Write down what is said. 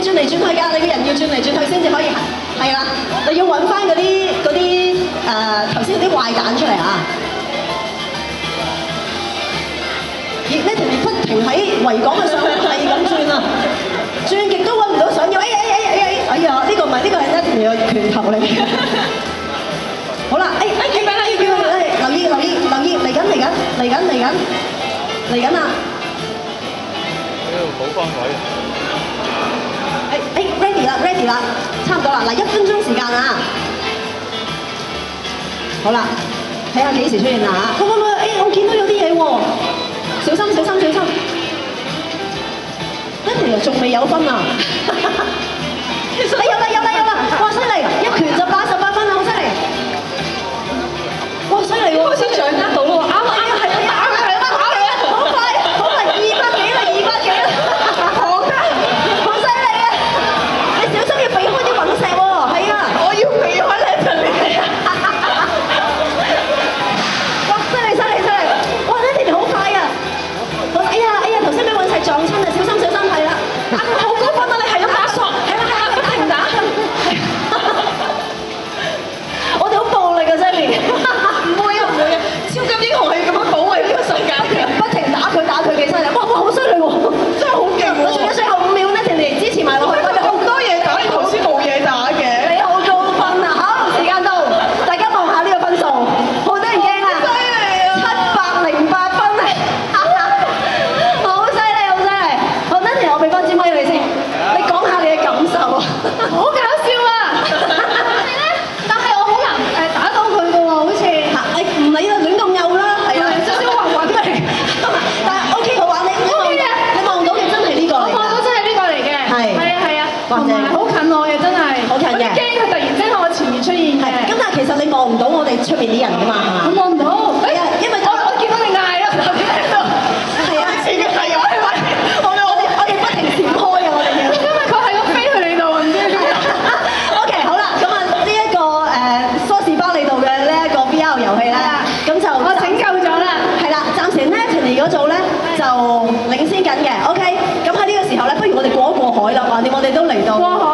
轉嚟轉去㗎，你個人要轉嚟轉去先至可以行，係啦，你要揾翻嗰啲嗰啲誒頭先嗰啲壞蛋出嚟啊！而呢條不停喺維港嘅上面係咁轉啊，轉極都揾唔到想要，哎呀哎呀哎呀哎呀！呢個唔係呢個係 Natalie 嘅拳頭嚟嘅。好啦，哎哎，叫佢啦，叫佢，哎留意留意留意，嚟緊嚟緊嚟緊嚟緊嚟緊啦！呢度補翻位。啦，差唔多啦，嗱，一分鐘時間啊！好啦，睇下幾時出現啦嚇！喂喂喂，誒，我見到有啲嘢喎，小心小心小心！一條仲未有分啊！好近我嘅真係，好近嘅。驚佢突然之間喺我前面出現嘅，係，咁但係其實你望唔到我哋出面啲人㗎嘛，係嘛？我望唔到，係啊，因為我我見到你嗌啦，頭先喺度，係啊，係啊，係啊，我哋我哋我哋不停閃開啊，我哋要。因為佢係咁飛去你度，唔知點解。OK，好啦，咁啊呢一個誒梳士巴利度嘅呢一個 VR 遊戲咧，咁就我拯救咗啦。係啦，暫時 Natalie 嗰組咧就領先緊嘅。OK，咁喺呢個時候咧，不如我哋，都嚟到。